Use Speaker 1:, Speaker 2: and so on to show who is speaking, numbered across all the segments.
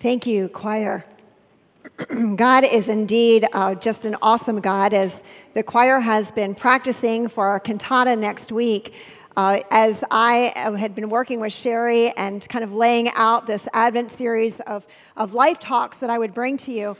Speaker 1: Thank you, choir. God is indeed uh, just an awesome God, as the choir has been practicing for our cantata next week. Uh, as I had been working with Sherry and kind of laying out this Advent series of, of life talks that I would bring to you,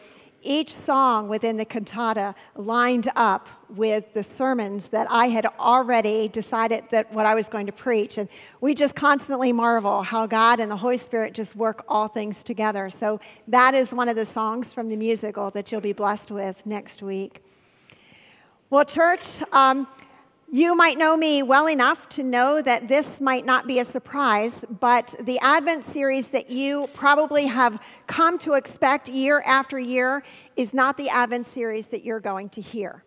Speaker 1: each song within the cantata lined up with the sermons that I had already decided that what I was going to preach. And we just constantly marvel how God and the Holy Spirit just work all things together. So that is one of the songs from the musical that you'll be blessed with next week. Well, church, um, you might know me well enough to know that this might not be a surprise, but the Advent series that you probably have come to expect year after year is not the Advent series that you're going to hear.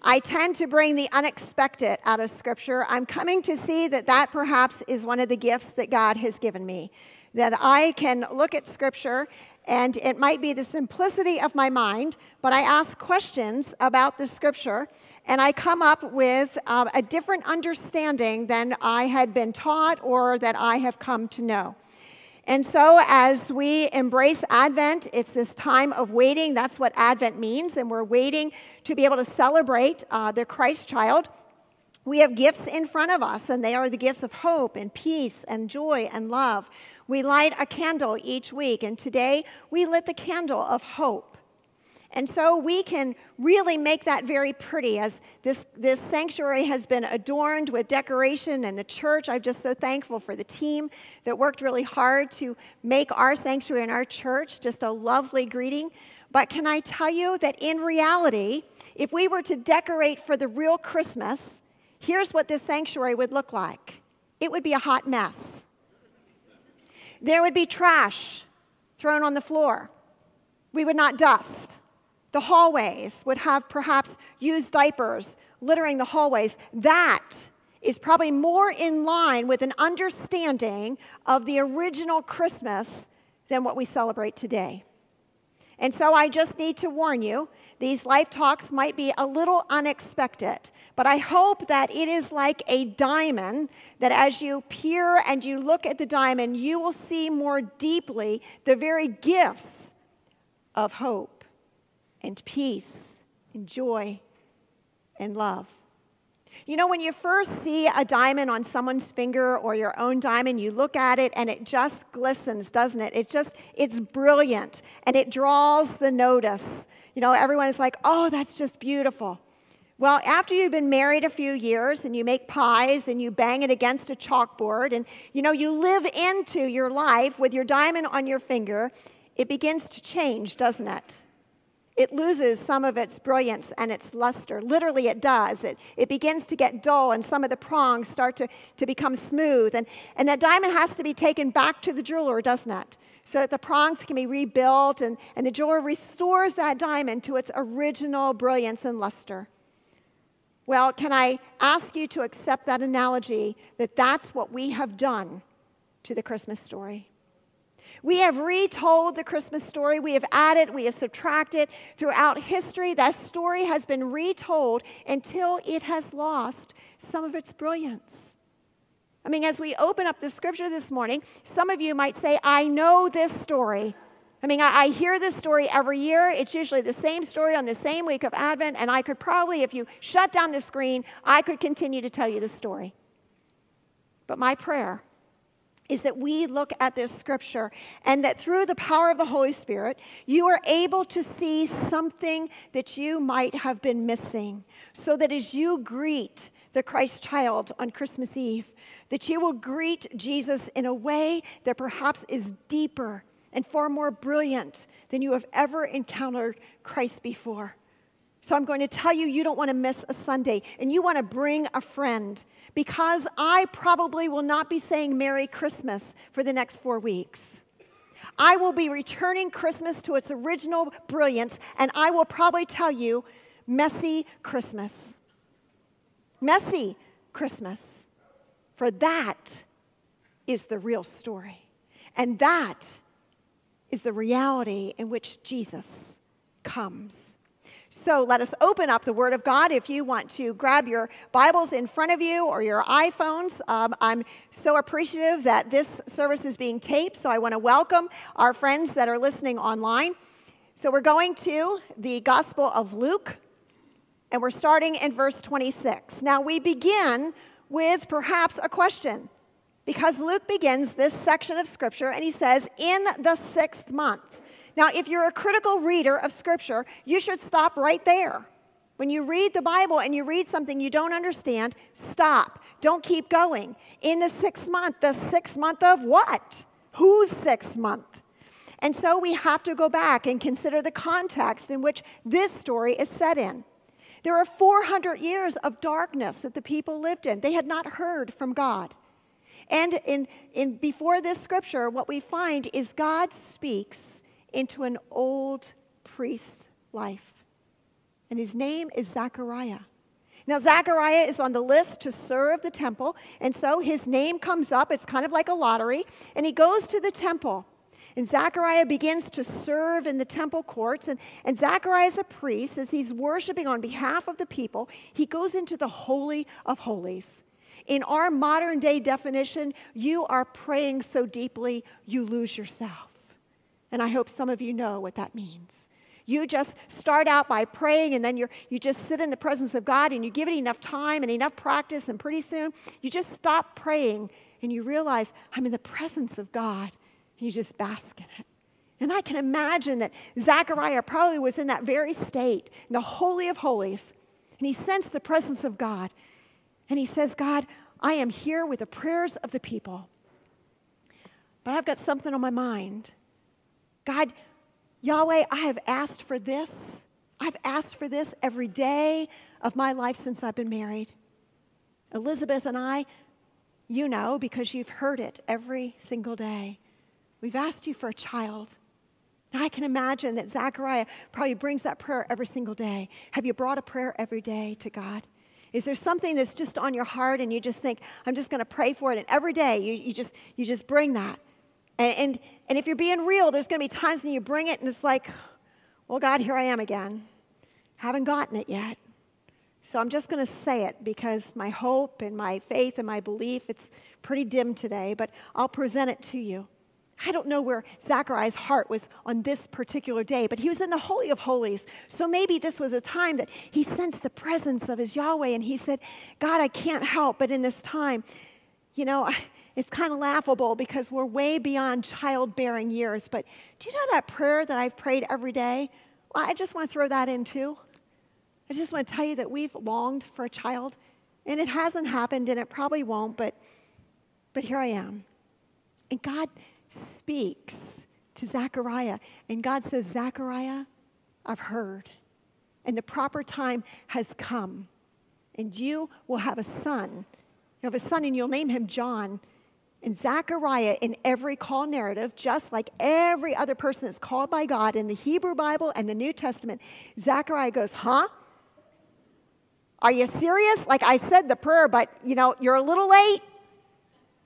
Speaker 1: I tend to bring the unexpected out of Scripture. I'm coming to see that that perhaps is one of the gifts that God has given me. That I can look at Scripture and it might be the simplicity of my mind, but I ask questions about the Scripture and I come up with um, a different understanding than I had been taught or that I have come to know. And so, as we embrace Advent, it's this time of waiting. That's what Advent means. And we're waiting to be able to celebrate uh, the Christ child. We have gifts in front of us, and they are the gifts of hope and peace and joy and love. We light a candle each week, and today we lit the candle of hope. And so we can really make that very pretty as this, this sanctuary has been adorned with decoration and the church. I'm just so thankful for the team that worked really hard to make our sanctuary and our church just a lovely greeting. But can I tell you that in reality, if we were to decorate for the real Christmas, here's what this sanctuary would look like it would be a hot mess. There would be trash thrown on the floor. We would not dust. The hallways would have perhaps used diapers littering the hallways. That is probably more in line with an understanding of the original Christmas than what we celebrate today. And so I just need to warn you these life talks might be a little unexpected, but I hope that it is like a diamond that as you peer and you look at the diamond, you will see more deeply the very gifts of hope and peace and joy and love. You know, when you first see a diamond on someone's finger or your own diamond, you look at it and it just glistens, doesn't it? It's just, it's brilliant and it draws the notice. You know, everyone is like, oh, that's just beautiful. Well, after you've been married a few years and you make pies and you bang it against a chalkboard and, you know, you live into your life with your diamond on your finger, it begins to change, doesn't it? It loses some of its brilliance and its luster. Literally, it does. It, it begins to get dull, and some of the prongs start to, to become smooth. And, and that diamond has to be taken back to the jeweler, doesn't it? So that the prongs can be rebuilt, and, and the jeweler restores that diamond to its original brilliance and luster. Well, can I ask you to accept that analogy that that's what we have done to the Christmas story? We have retold the Christmas story. We have added, we have subtracted. Throughout history, that story has been retold until it has lost some of its brilliance. I mean, as we open up the scripture this morning, some of you might say, I know this story. I mean, I, I, hear this story every year. It's usually the same story on the same week of Advent, and I could probably, if you shut down the screen, I could continue to tell you the story. But my prayer is that we look at this scripture and that through the power of the Holy Spirit, you are able to see something that you might have been missing. So that as you greet the Christ child on Christmas Eve, that you will greet Jesus in a way that perhaps is deeper and far more brilliant than you have ever encountered Christ before. So I'm going to tell you, you don't want to miss a Sunday, and you want to bring a friend because I probably will not be saying Merry Christmas for the next four weeks. I will be returning Christmas to its original brilliance, and I will probably tell you messy Christmas. Messy Christmas. For that is the real story. And that is the reality in which Jesus comes. So let us open up the Word of God. If you want to grab your Bibles in front of you or your iPhones, um, I'm so appreciative that this service is being taped. So I want to welcome our friends that are listening online. So we're going to the Gospel of Luke, and we're starting in verse 26. Now we begin with perhaps a question because Luke begins this section of Scripture and he says, In the sixth month. Now, if you're a critical reader of Scripture, you should stop right there. When you read the Bible and you read something you don't understand, stop. Don't keep going. In the sixth month, the sixth month of what? Whose sixth month? And so we have to go back and consider the context in which this story is set in. There are 400 years of darkness that the people lived in. They had not heard from God. And in, in, before this scripture, what we find is God speaks into an old priest life. And his name is Zechariah. Now, Zechariah is on the list to serve the temple, and so his name comes up. It's kind of like a lottery, and he goes to the temple. And Zechariah begins to serve in the temple courts. And, and Zechariah is a priest. As he's worshiping on behalf of the people, he goes into the Holy of Holies. In our modern day definition, you are praying so deeply, you lose yourself. And I hope some of you know what that means. You just start out by praying, and then you you just sit in the presence of God and you give it enough time and enough practice, and pretty soon you just stop praying and you realize, I'm in the presence of God, and you just bask in it. And I can imagine that Zechariah probably was in that very state, in the Holy of Holies, and he sensed the presence of God. And he says, God, I am here with the prayers of the people, but I've got something on my mind. God, Yahweh, I have asked for this. I've asked for this every day of my life since I've been married. Elizabeth and I, you know, because you've heard it every single day. We've asked you for a child. Now, I can imagine that Zachariah probably brings that prayer every single day. Have you brought a prayer every day to God? Is there something that's just on your heart and you just think, I'm just going to pray for it? And every day you, you, just, you just bring that. And, and, and if you're being real, there's going to be times when you bring it and it's like, well, God, here I am again. Haven't gotten it yet. So I'm just going to say it because my hope and my faith and my belief, it's pretty dim today, but I'll present it to you. I don't know where Zachariah's heart was on this particular day, but he was in the Holy of Holies. So maybe this was a time that he sensed the presence of his Yahweh and he said, God, I can't help, but in this time, you know, it's kind of laughable because we're way beyond childbearing years. But do you know that prayer that I've prayed every day? Well, I just want to throw that in too. I just want to tell you that we've longed for a child, and it hasn't happened, and it probably won't, but, but here I am. And God speaks to Zechariah, and God says, Zechariah, I've heard, and the proper time has come, and you will have a son. You have a son, and you'll name him John and Zechariah, in every call narrative, just like every other person that's called by God in the Hebrew Bible and the New Testament, Zechariah goes, Huh? Are you serious? Like I said the prayer, but you know, you're a little late.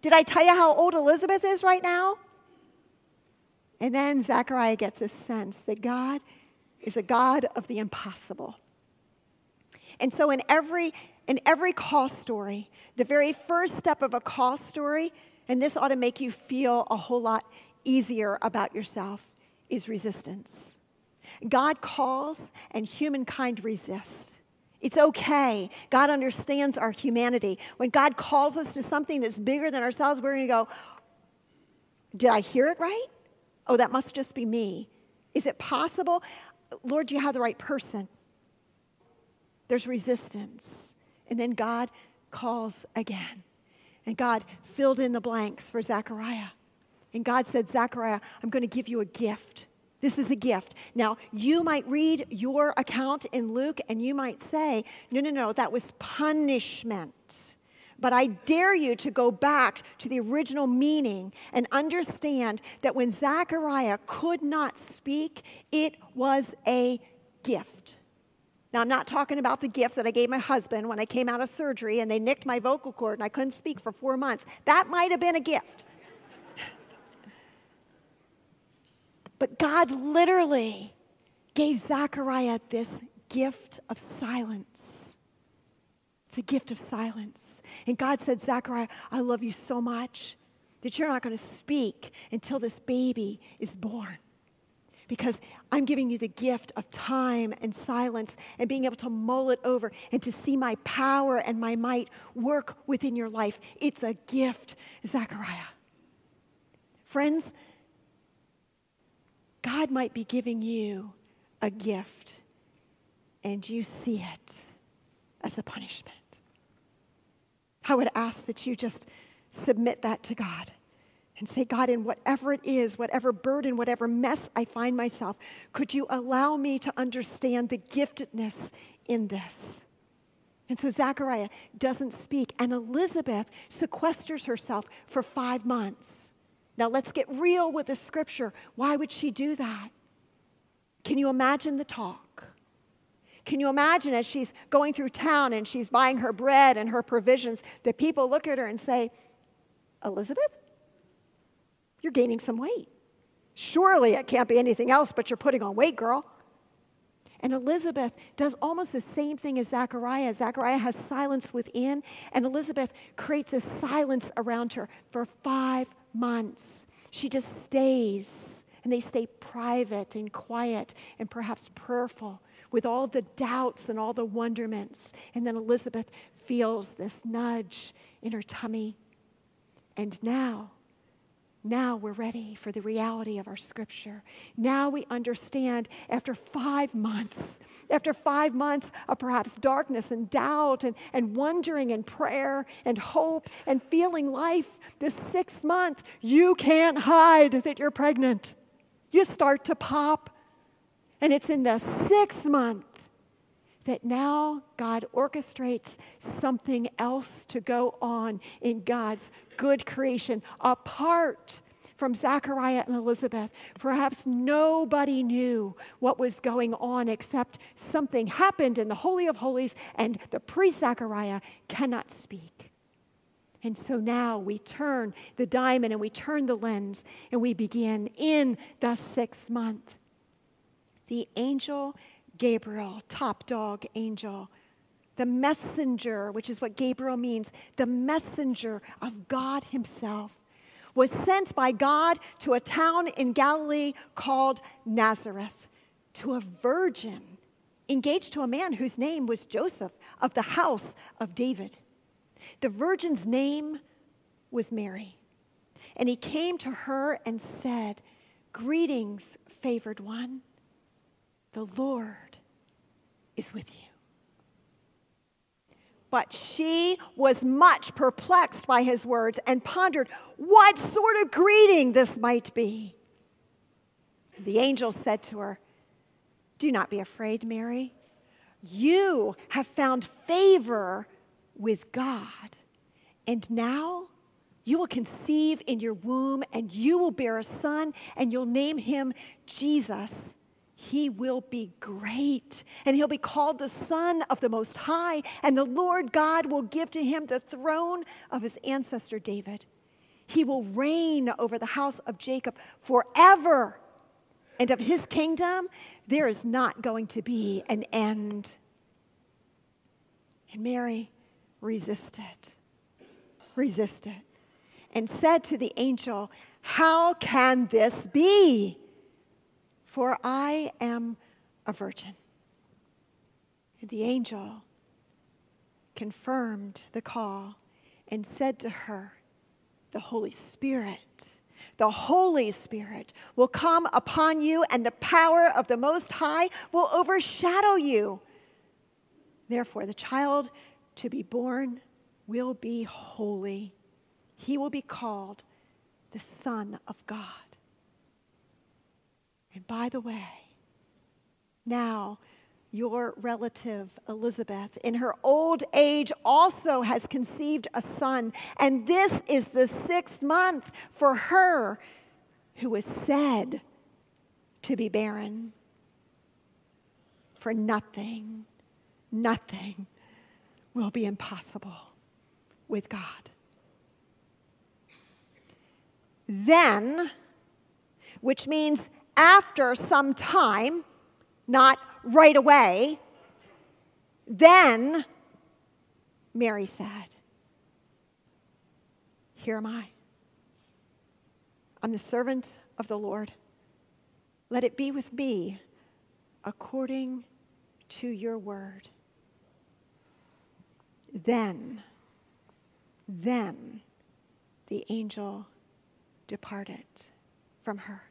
Speaker 1: Did I tell you how old Elizabeth is right now? And then Zechariah gets a sense that God is a God of the impossible. And so in every in every call story, the very first step of a call story and this ought to make you feel a whole lot easier about yourself, is resistance. God calls and humankind resists. It's okay. God understands our humanity. When God calls us to something that's bigger than ourselves, we're going to go, Did I hear it right? Oh, that must just be me. Is it possible? Lord, you have the right person. There's resistance. And then God calls again. And God filled in the blanks for Zechariah. And God said, Zechariah, I'm going to give you a gift. This is a gift. Now, you might read your account in Luke and you might say, no, no, no, that was punishment. But I dare you to go back to the original meaning and understand that when Zechariah could not speak, it was a gift. Now, I'm not talking about the gift that I gave my husband when I came out of surgery and they nicked my vocal cord and I couldn't speak for four months. That might have been a gift. but God literally gave Zechariah this gift of silence. It's a gift of silence. And God said, Zechariah, I love you so much that you're not going to speak until this baby is born. Because I'm giving you the gift of time and silence and being able to mull it over and to see my power and my might work within your life. It's a gift, Zechariah. Friends, God might be giving you a gift and you see it as a punishment. I would ask that you just submit that to God and say, God, in whatever it is, whatever burden, whatever mess I find myself, could you allow me to understand the giftedness in this? And so Zechariah doesn't speak, and Elizabeth sequesters herself for five months. Now let's get real with the scripture. Why would she do that? Can you imagine the talk? Can you imagine as she's going through town and she's buying her bread and her provisions that people look at her and say, Elizabeth, you're gaining some weight. Surely it can't be anything else but you're putting on weight, girl. And Elizabeth does almost the same thing as Zachariah. Zachariah has silence within, and Elizabeth creates a silence around her for five months. She just stays, and they stay private and quiet and perhaps prayerful with all the doubts and all the wonderments. And then Elizabeth feels this nudge in her tummy. And now, now we're ready for the reality of our scripture. Now we understand after five months, after five months of perhaps darkness and doubt and, and wondering and prayer and hope and feeling life, this sixth month, you can't hide that you're pregnant. You start to pop. And it's in the sixth month that now God orchestrates something else to go on in God's good creation apart from Zachariah and Elizabeth. Perhaps nobody knew what was going on except something happened in the Holy of Holies, and the priest Zachariah cannot speak. And so now we turn the diamond and we turn the lens and we begin in the sixth month. The angel Gabriel, top dog angel, the messenger, which is what Gabriel means, the messenger of God Himself, was sent by God to a town in Galilee called Nazareth to a virgin engaged to a man whose name was Joseph of the house of David. The virgin's name was Mary. And he came to her and said, Greetings, favored one. The Lord is with you. But she was much perplexed by his words and pondered what sort of greeting this might be. The angel said to her, Do not be afraid, Mary. You have found favor with God. And now you will conceive in your womb, and you will bear a son, and you'll name him Jesus he will be great, and he'll be called the Son of the Most High, and the Lord God will give to him the throne of his ancestor David. He will reign over the house of Jacob forever, and of his kingdom there is not going to be an end. And Mary resisted, resisted, and said to the angel, How can this be? For I am a virgin. And the angel confirmed the call and said to her, The Holy Spirit, the Holy Spirit will come upon you, and the power of the Most High will overshadow you. Therefore, the child to be born will be holy. He will be called the Son of God. And by the way, now your relative Elizabeth, in her old age, also has conceived a son. And this is the sixth month for her who was said to be barren. For nothing, nothing will be impossible with God. Then, which means after some time, not right away, Then Mary said, Here am I. I'm the servant of the Lord. Let it be with me according to your word. Then, then the angel departed from her.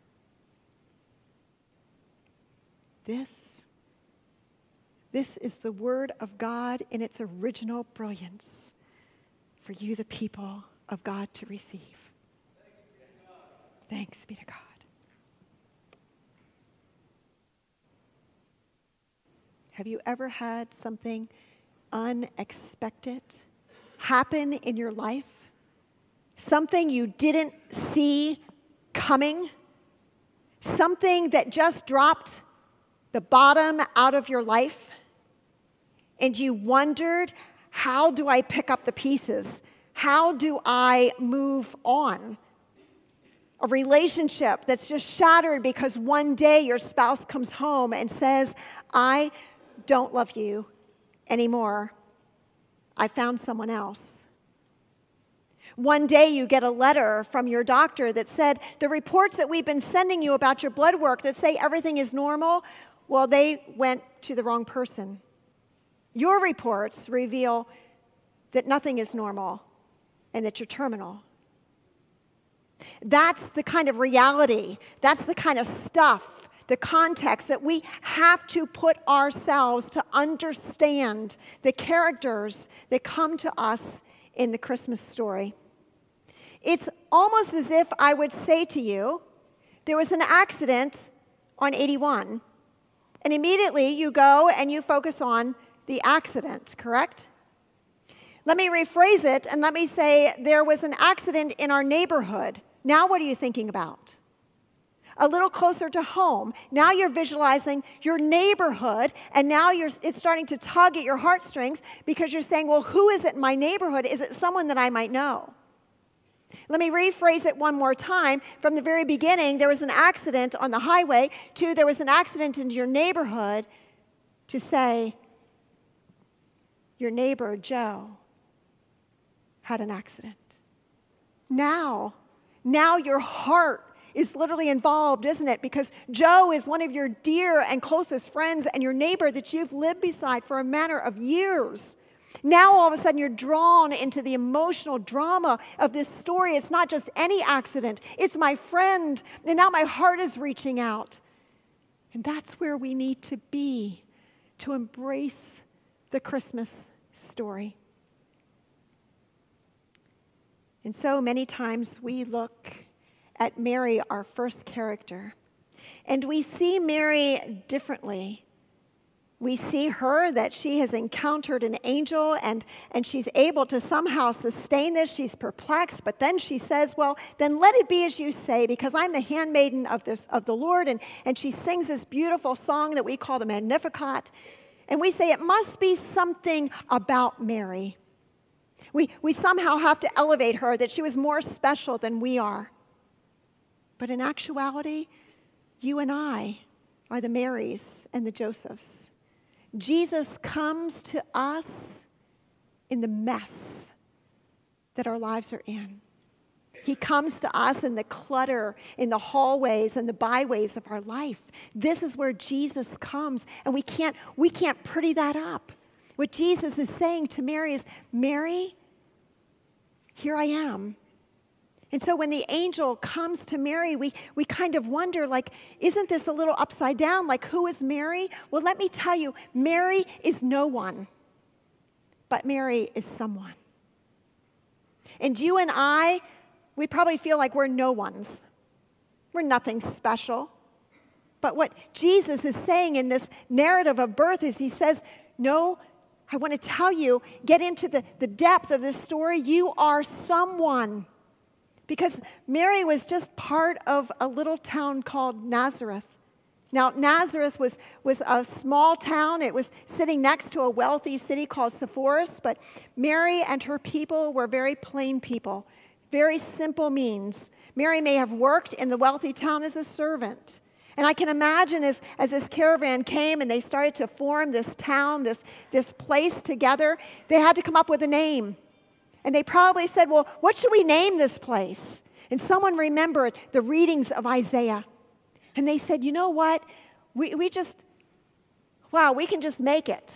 Speaker 1: This, this is the word of God in its original brilliance for you, the people of God, to receive. Thanks be to God. Have you ever had something unexpected happen in your life? Something you didn't see coming? Something that just dropped the bottom out of your life? And you wondered, how do I pick up the pieces? How do I move on? A relationship that's just shattered because one day your spouse comes home and says, I don't love you anymore. I found someone else. One day you get a letter from your doctor that said, The reports that we've been sending you about your blood work that say everything is normal, well, they went to the wrong person. Your reports reveal that nothing is normal and that you're terminal. That's the kind of reality, that's the kind of stuff the context that we have to put ourselves to understand the characters that come to us in the Christmas story. It's almost as if I would say to you, there was an accident on 81, and immediately you go and you focus on the accident, correct? Let me rephrase it and let me say there was an accident in our neighborhood. Now, what are you thinking about? a little closer to home. Now you're visualizing your neighborhood, and now it's starting to tug at your heartstrings because you're saying, well, who is it in my neighborhood? Is it someone that I might know? Let me rephrase it one more time. From the very beginning, there was an accident on the highway, to there was an accident in your neighborhood, to say, your neighbor, Joe, had an accident. Now, now your heart is literally involved, isn't it? Because Joe is one of your dear and closest friends and your neighbor that you've lived beside for a matter of years. Now, all of a sudden, you're drawn into the emotional drama of this story. It's not just any accident, it's my friend. And now my heart is reaching out. And that's where we need to be to embrace the Christmas story. And so many times we look at Mary, our first character. And we see Mary differently. We see her that she has encountered an angel and, and she's able to somehow sustain this. She's perplexed, but then she says, Well, then let it be as you say, because I'm the handmaiden of, this, of the Lord. And, and she sings this beautiful song that we call the Magnificat. And we say, It must be something about Mary. We, we somehow have to elevate her, that she was more special than we are. But in actuality, you and I are the Marys and the Josephs. Jesus comes to us in the mess that our lives are in. He comes to us in the clutter, in the hallways and the byways of our life. This is where Jesus comes, and we can't, we can't pretty that up. What Jesus is saying to Mary is, Mary, here I am. And so when the angel comes to Mary, we, we kind of wonder, like, isn't this a little upside down? Like, who is Mary? Well, let me tell you, Mary is no one, but Mary is someone. And you and I, we probably feel like we're no ones. We're nothing special. But what Jesus is saying in this narrative of birth is he says, No, I want to tell you, get into the, the depth of this story. You are someone because Mary was just part of a little town called Nazareth. Now, Nazareth was, was a small town. It was sitting next to a wealthy city called Sepphoris, but Mary and her people were very plain people, very simple means. Mary may have worked in the wealthy town as a servant. And I can imagine as, as this caravan came and they started to form this town, this, this place together, they had to come up with a name. And they probably said, Well, what should we name this place? And someone remembered the readings of Isaiah. And they said, You know what? We, we just, wow, we can just make it.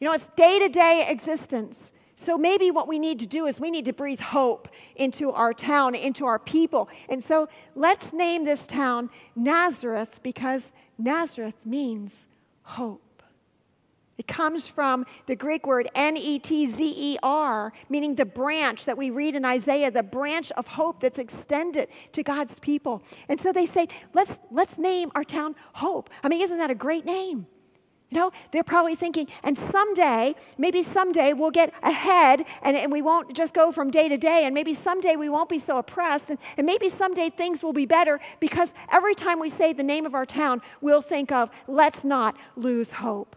Speaker 1: You know, it's day to day existence. So maybe what we need to do is we need to breathe hope into our town, into our people. And so let's name this town Nazareth because Nazareth means hope. It comes from the Greek word N E T Z E R, meaning the branch that we read in Isaiah, the branch of hope that's extended to God's people. And so they say, let's, let's name our town Hope. I mean, isn't that a great name? You know, they're probably thinking, and someday, maybe someday we'll get ahead and, and we won't just go from day to day, and maybe someday we won't be so oppressed, and, and maybe someday things will be better because every time we say the name of our town, we'll think of, let's not lose hope.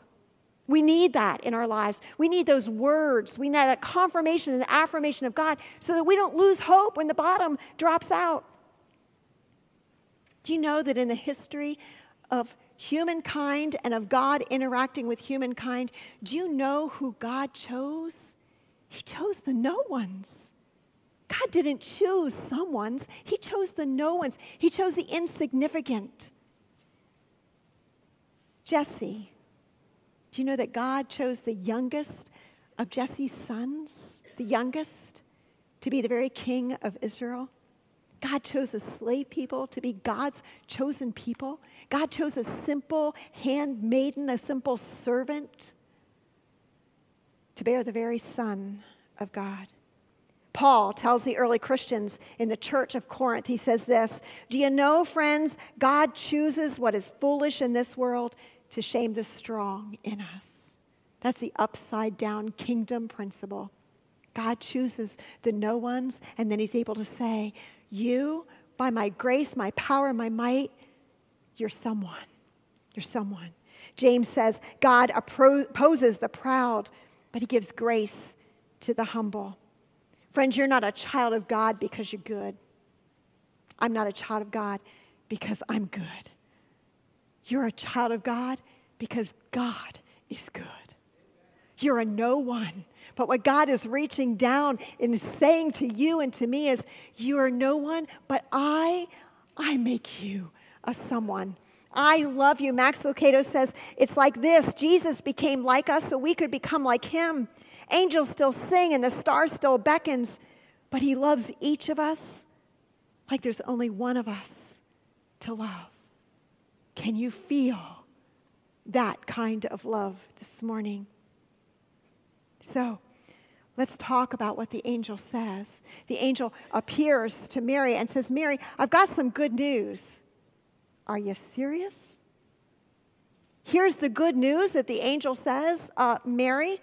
Speaker 1: We need that in our lives. We need those words. We need that confirmation and affirmation of God so that we don't lose hope when the bottom drops out. Do you know that in the history of humankind and of God interacting with humankind, do you know who God chose? He chose the no ones. God didn't choose some ones, He chose the no ones, He chose the insignificant. Jesse. Do you know that God chose the youngest of Jesse's sons, the youngest, to be the very king of Israel? God chose a slave people to be God's chosen people. God chose a simple handmaiden, a simple servant to bear the very Son of God. Paul tells the early Christians in the church of Corinth, he says this Do you know, friends, God chooses what is foolish in this world to shame the strong in us? That's the upside down kingdom principle. God chooses the no ones, and then he's able to say, you, by my grace, my power, my might, you're someone. You're someone. James says God opposes the proud, but he gives grace to the humble. Friends, you're not a child of God because you're good. I'm not a child of God because I'm good. You're a child of God because God is good. You're a no one but what God is reaching down and saying to you and to me is, You are no one, but I, I make you a someone. I love you. Max Lucado says it's like this Jesus became like us so we could become like him. Angels still sing and the star still beckons, but he loves each of us like there's only one of us to love. Can you feel that kind of love this morning? So, let's talk about what the angel says. The angel appears to Mary and says, Mary, I've got some good news. Are you serious? Here's the good news that the angel says uh, Mary,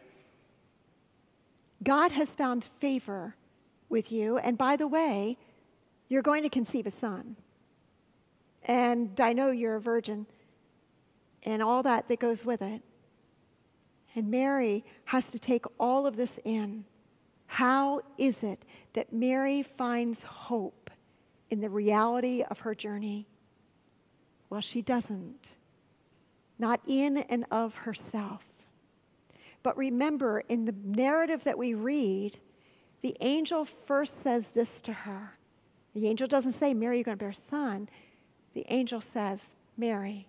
Speaker 1: God has found favor with you. And by the way, you're going to conceive a son. And I know you're a virgin and all that that goes with it. And Mary has to take all of this in. How is it that Mary finds hope in the reality of her journey? Well, she doesn't. Not in and of herself. But remember, in the narrative that we read, the angel first says this to her. The angel doesn't say, Mary, you're going to bear a son. The angel says, Mary,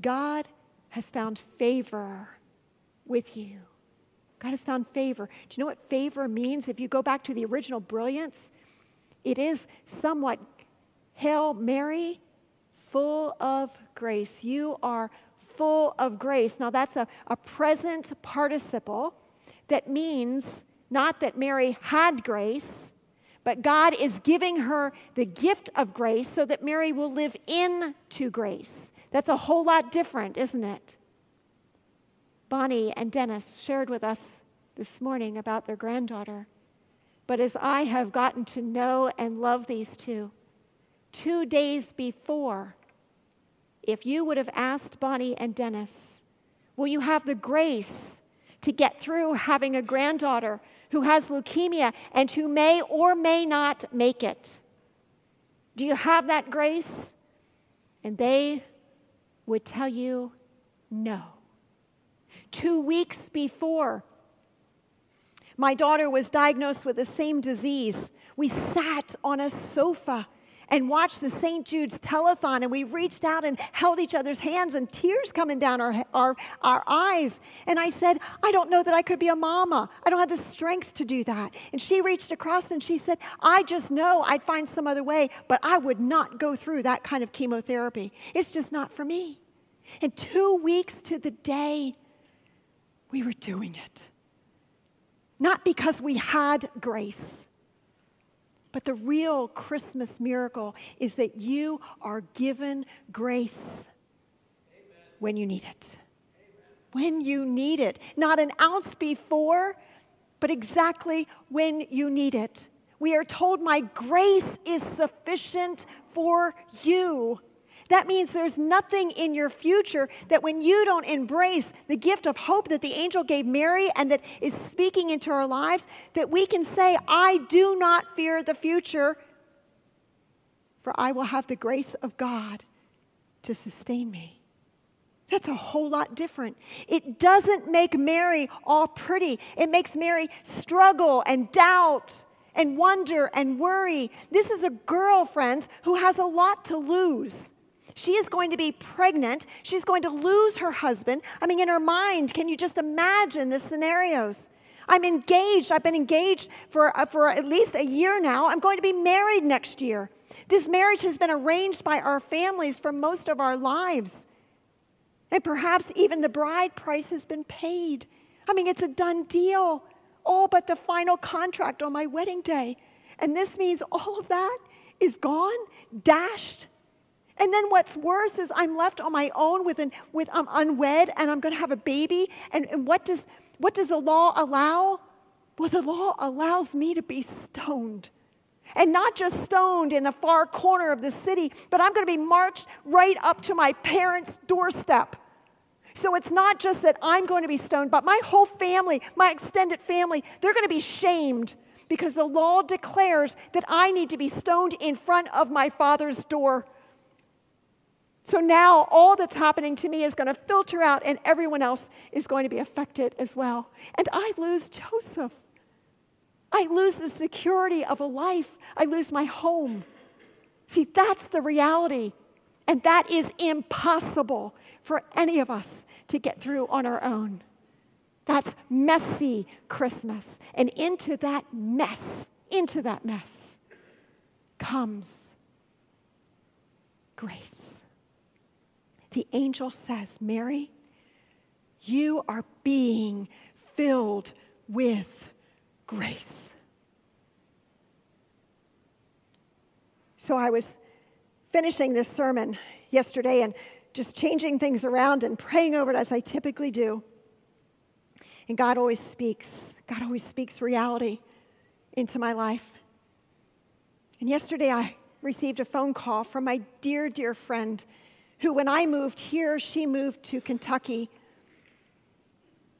Speaker 1: God has found favor with you. God has found favor. Do you know what favor means? If you go back to the original brilliance, it is somewhat Hail Mary, full of grace. You are full of grace. Now, that's a, a present participle that means not that Mary had grace, but God is giving her the gift of grace so that Mary will live into grace. That's a whole lot different, isn't it? Bonnie and Dennis shared with us this morning about their granddaughter. But as I have gotten to know and love these two, two days before, if you would have asked Bonnie and Dennis, will you have the grace to get through having a granddaughter who has leukemia and who may or may not make it? Do you have that grace? And they would tell you no. Two weeks before my daughter was diagnosed with the same disease, we sat on a sofa and watched the St. Jude's telethon, and we reached out and held each other's hands, and tears coming down our, our, our eyes. And I said, I don't know that I could be a mama. I don't have the strength to do that. And she reached across and she said, I just know I'd find some other way, but I would not go through that kind of chemotherapy. It's just not for me. And two weeks to the day, we were doing it. Not because we had grace but the real Christmas miracle is that you are given grace Amen. when you need it. Amen. When you need it. Not an ounce before, but exactly when you need it. We are told, My grace is sufficient for you. That means there's nothing in your future that when you don't embrace the gift of hope that the angel gave Mary and that is speaking into our lives, that we can say, I do not fear the future, for I will have the grace of God to sustain me. That's a whole lot different. It doesn't make Mary all pretty, it makes Mary struggle and doubt and wonder and worry. This is a girl, friends, who has a lot to lose. She is going to be pregnant. She's going to lose her husband. I mean, in her mind, can you just imagine the scenarios? I'm engaged. I've been engaged for, uh, for at least a year now. I'm going to be married next year. This marriage has been arranged by our families for most of our lives. And perhaps even the bride price has been paid. I mean, it's a done deal, all but the final contract on my wedding day. And this means all of that is gone, dashed, and then what's worse is I'm left on my own with, an, with I'm unwed and I'm going to have a baby. And, and what, does, what does the law allow? Well, the law allows me to be stoned. And not just stoned in the far corner of the city, but I'm going to be marched right up to my parents' doorstep. So it's not just that I'm going to be stoned, but my whole family, my extended family, they're going to be shamed because the law declares that I need to be stoned in front of my father's door. So now all that's happening to me is going to filter out, and everyone else is going to be affected as well. And I lose Joseph. I lose the security of a life. I lose my home. See, that's the reality. And that is impossible for any of us to get through on our own. That's messy Christmas. And into that mess, into that mess comes grace the angel says, Mary, you are being filled with grace. So I was finishing this sermon yesterday and just changing things around and praying over it as I typically do. And God always speaks. God always speaks reality into my life. And yesterday I received a phone call from my dear, dear friend who, when I moved here, she moved to Kentucky.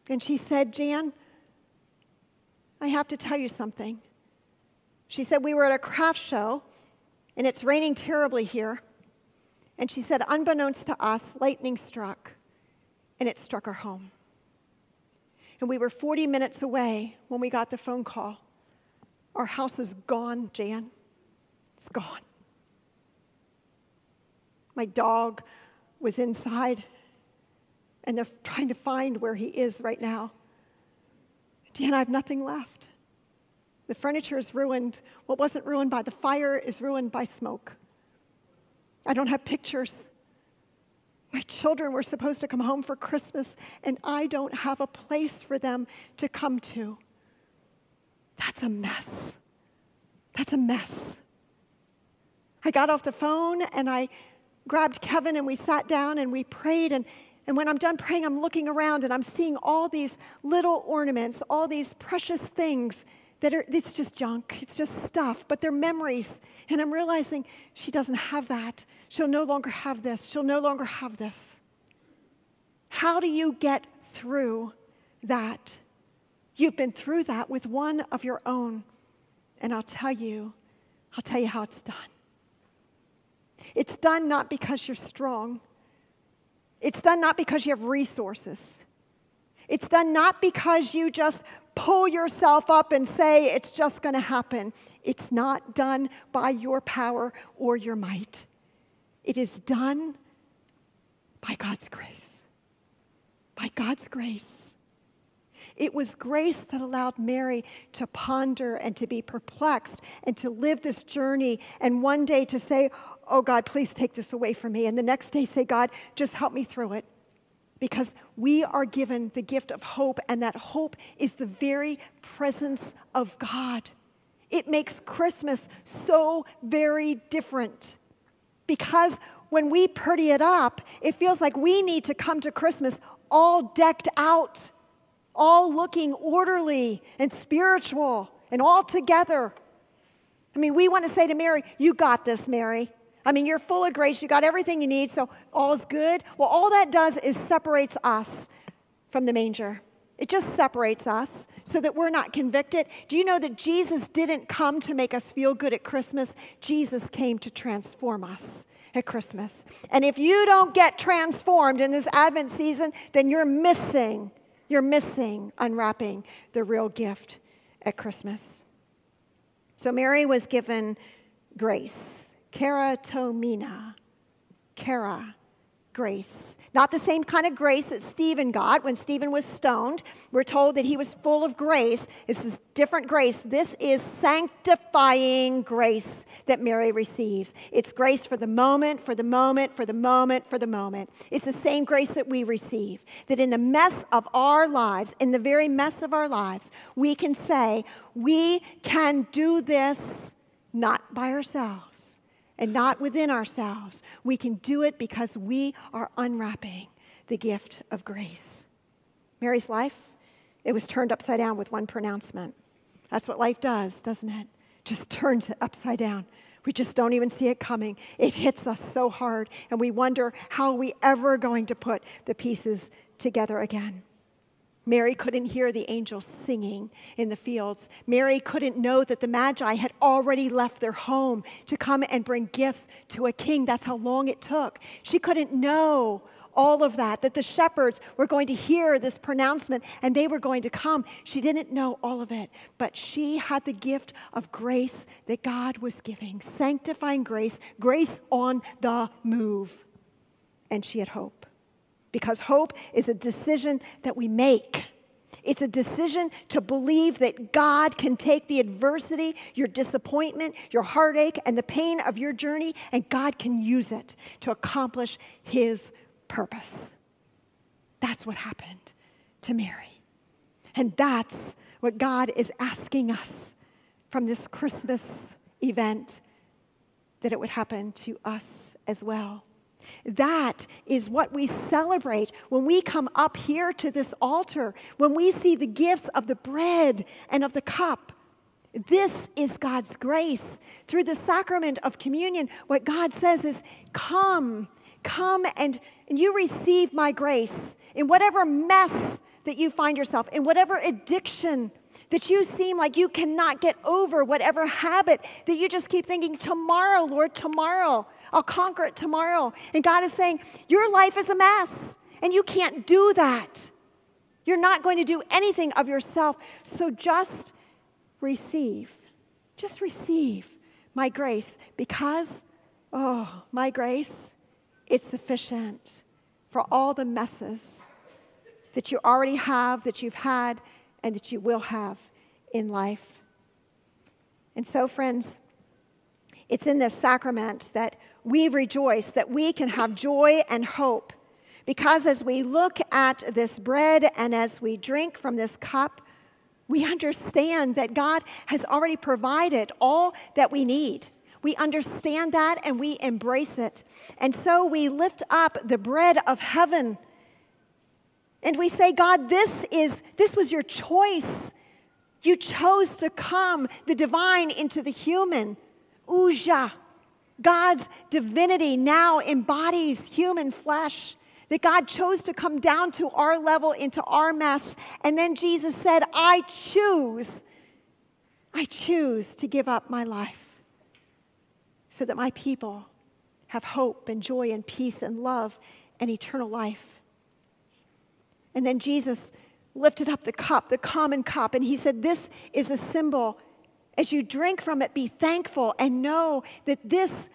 Speaker 1: And she said, Jan, I have to tell you something. She said, We were at a craft show, and it's raining terribly here. And she said, unbeknownst to us, lightning struck, and it struck our home. And we were 40 minutes away when we got the phone call. Our house is gone, Jan. It's gone. My dog was inside, and they're trying to find where he is right now. Dan, I have nothing left. The furniture is ruined. What wasn't ruined by the fire is ruined by smoke. I don't have pictures. My children were supposed to come home for Christmas, and I don't have a place for them to come to. That's a mess. That's a mess. I got off the phone and I grabbed Kevin and we sat down and we prayed. And, and when I'm done praying, I'm looking around and I'm seeing all these little ornaments, all these precious things that are, it's just junk, it's just stuff, but they're memories. And I'm realizing she doesn't have that. She'll no longer have this. She'll no longer have this. How do you get through that? You've been through that with one of your own. And I'll tell you, I'll tell you how it's done. It's done not because you're strong, It's done not because you have resources. It's done not because you just pull yourself up and say it's just going to happen. It's not done by your power or your might. It is done by God's grace. By God's grace. It was grace that allowed Mary to ponder and to be perplexed and to live this journey and one day to say, Oh God, please take this away from me. And the next day say, God, just help me through it. Because we are given the gift of hope, and that hope is the very presence of God. It makes Christmas so very different. Because when we pretty it up, it feels like we need to come to Christmas all decked out, all looking orderly and spiritual and all together. I mean, we want to say to Mary, You got this, Mary. I mean, you're full of grace. You got everything you need, so all's good. Well, all that does is separates us from the manger. It just separates us so that we're not convicted. Do you know that Jesus didn't come to make us feel good at Christmas? Jesus came to transform us at Christmas. And if you don't get transformed in this Advent season, then you're missing, you're missing unwrapping the real gift at Christmas. So Mary was given grace, kecharitomene, kara, grace. Not the same kind of grace that Stephen got when Stephen was stoned. We're told that he was full of grace. This is different grace. This is sanctifying grace that Mary receives. It's grace for the moment, for the moment, for the moment, for the moment. It's the same grace that we receive. That in the mess of our lives, in the very mess of our lives, we can say, we can do this not by ourselves and not within ourselves. We can do it because we are unwrapping the gift of grace. Mary's life, it was turned upside down with one pronouncement. That's what life does, doesn't it? Just turns it upside down. We just don't even see it coming. It hits us so hard, and we wonder how we ever going to put the pieces together again. Mary couldn't hear the angels singing in the fields. Mary couldn't know that the Magi had already left their home to come and bring gifts to a king. That's how long it took. She couldn't know all of that, that the shepherds were going to hear this pronouncement and they were going to come. She didn't know all of it, but she had the gift of grace that God was giving, sanctifying grace, grace on the move. And she had hope because hope is a decision that we make. It's a decision to believe that God can take the adversity, your disappointment, your heartache, and the pain of your journey, and God can use it to accomplish His purpose. That's what happened to Mary. And that's what God is asking us from this Christmas event that it would happen to us as well. That is what we celebrate when we come up here to this altar, when we see the gifts of the bread and of the cup. This is God's grace. Through the sacrament of communion, what God says is, Come, come and, and you receive my grace in whatever mess that you find yourself, in whatever addiction that you seem like you cannot get over, whatever habit that you just keep thinking, Tomorrow, Lord, tomorrow. I'll conquer it tomorrow. And God is saying, Your life is a mess, and you can't do that. You're not going to do anything of yourself. So just receive. Just receive my grace because, oh, my grace is sufficient for all the messes that you already have, that you've had, and that you will have in life. And so, friends, it's in this sacrament that we rejoice, that we can have joy and hope. Because as we look at this bread and as we drink from this cup, we understand that God has already provided all that we need. We understand that and we embrace it. And so we lift up the bread of heaven. And we say, God, this is this was your choice. You chose to come the divine into the human. Uja. God's divinity now embodies human flesh. That God chose to come down to our level, into our mess. And then Jesus said, I choose, I choose to give up my life so that my people have hope and joy and peace and love and eternal life. And then Jesus lifted up the cup, the common cup, and he said, This is a symbol. As you drink from it, be thankful and know that this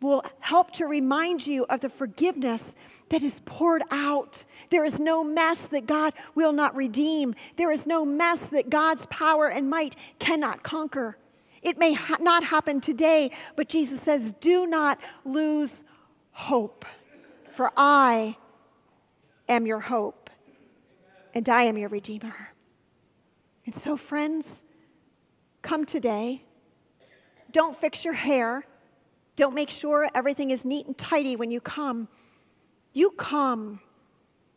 Speaker 1: will help to remind you of the forgiveness that is poured out. There is no mess that God will not redeem. There is no mess that God's power and might cannot conquer. It may ha- not happen today, but Jesus says, Do not lose hope, for I am your hope, and I am your Redeemer. And so, friends, come today. Don't fix your hair. Don't make sure everything is neat and tidy when you come. You come,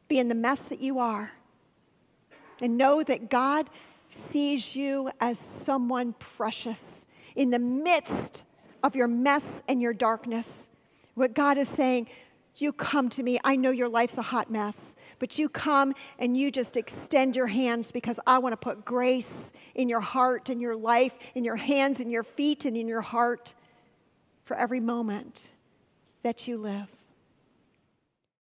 Speaker 1: be in the mess that you are, and know that God sees you as someone precious in the midst of your mess and your darkness. What God is saying, you come to me. I know your life's a hot mess, but you come and you just extend your hands because I want to put grace in your heart in your life, in your hands in your feet and in your heart for every moment that you live.